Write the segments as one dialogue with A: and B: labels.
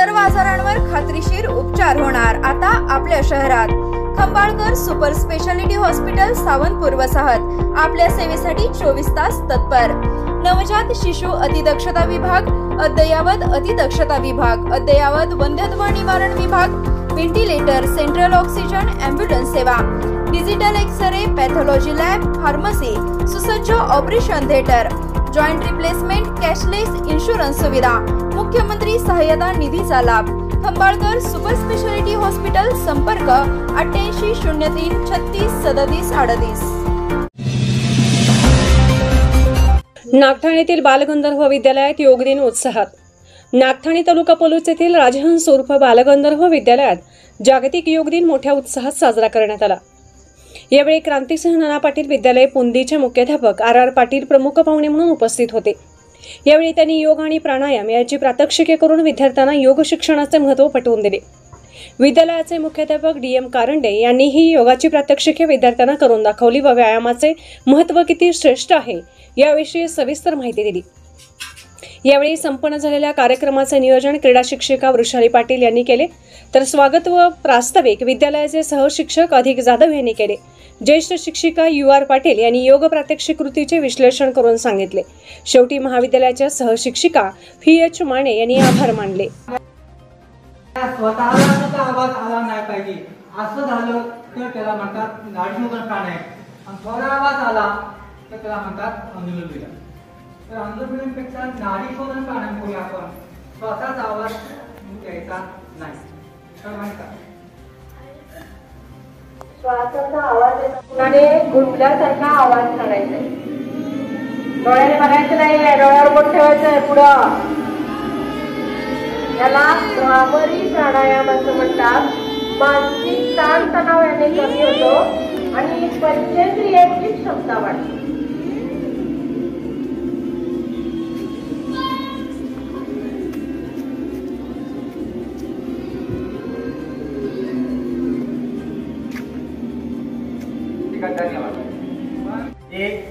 A: सर्व आजारांवर खात्रीशीर उपचार होणार. आता आपल्या शहरात. Khambalkar super speciality hospital Sawantpur वसाहत. आपल्या सेवेसाठी चोवीस तास तत्पर. नवजात शिशु अतिदक्षता विभाग अद्ययावत अतिदक्षता विभाग अद्ययावत वंध्यत्व निवारण विभाग व्हेंटिलेटर सेंट्रल ऑक्सिजन अँब्युलन्स सेवा digital x ray pathology lab pharmacy सुसज्ज operation theatre. Joint replacement cashless insurance सुविधा मुख्यमंत्री सहाय्यता निधीचा लाभ खंबाळकर सुपर स्पेशालिटी हॉस्पिटल संपर्क अठ्ठ्याऐंशी शून्य तीन छत्तीस सदतीस अडतीस
B: नागठाणेतील बालगंधर्व विद्यालयात योग दिन उत्साहात. नागठाणे तालुका पलूस येथील राजहंस उर्फ बालगंधर्व विद्यालयात जागतिक योग दिन मोठ्या उत्साहात साजरा करण्यात आला. यावेळी क्रांतिसिंह नाना पाटील विद्यालय पुंदीचे मुख्याध्यापक आर आर पाटील प्रमुख पाहुणे म्हणून उपस्थित होते. यावेळी त्यांनी योग आणि प्राणायाम याची प्रात्यक्षिके करून विद्यार्थ्यांना योग शिक्षणाचे महत्त्व पटवून दिले. विद्यालयाचे मुख्याध्यापक डी एम कारंडे यांनीही योगाची प्रात्यक्षिके विद्यार्थ्यांना करून दाखवली व व्यायामाचे महत्त्व किती श्रेष्ठ आहे याविषयी सविस्तर माहिती दिली. यावेळी संपन्न झालेल्या कार्यक्रमाचे नियोजन क्रीडा शिक्षिका वृषाली पाटील यांनी केले. तर स्वागत व प्रास्ताविक विद्यालयाचे सहशिक्षक अधिक जाधव यांनी केले. ज्येष्ठ शिक्षिका यू आर पाटील यांनी योग प्रात्यक्षिक कृतीचे विश्लेषण करून सांगितले. शेवटी महाविद्यालयाच्या सहशिक्षिका फी एच माने यांनी आभार मानले.
C: स्वतःला सुद्धा आवाज आला नाही पाहिजे. असं झालं तर त्याला म्हणतात नाडीशोधन प्राणायाम आणि थोडा आवाज आला तर त्याला म्हणतात अनुलोम विलोम तर अनुलोम नाडी नाडीशोधन प्राणायाम आपण. स्वतःच आवाज द्यायचा नाही. तर म्हणतात
D: श्वासाचा आवाज पुन्हाने गुंडल्यासारखा आवाज काढायचा. डोळ्याने बघायचं नाही डोळ्यावर बोट ठेवायचंय पुढं. याला भ्रामरी प्राणायाम असं म्हणतात. मानसिक ताणतणाव याने कमी होतो आणि पंचेंद्रियांची क्षमता वाढते.
C: धन्यवाद.
E: एक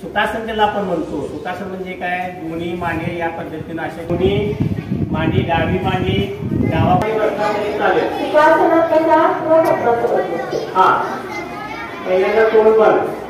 E: सुखासन ज्याला आपण म्हणतो. सुखासन म्हणजे काय? दोन्ही मांडी या पद्धतीनं असे दोन्ही मांडी डावी मांडी डावामध्ये तरी चालेल.
D: होतो
E: हा. पहिल्यांदा तोंड बंद